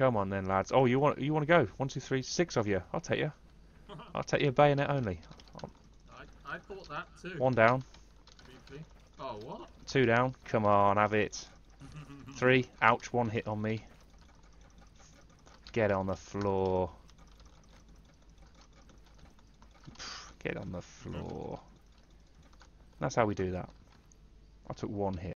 Come on then, lads. Oh, you want you want to go? One, two, three, six of you. I'll take you. I'll take you bayonet only. I, I thought that too. One down, Oh, what? two down. Come on, have it. Three. Ouch, one hit on me. Get on the floor. Get on the floor. That's how we do that. I took one hit.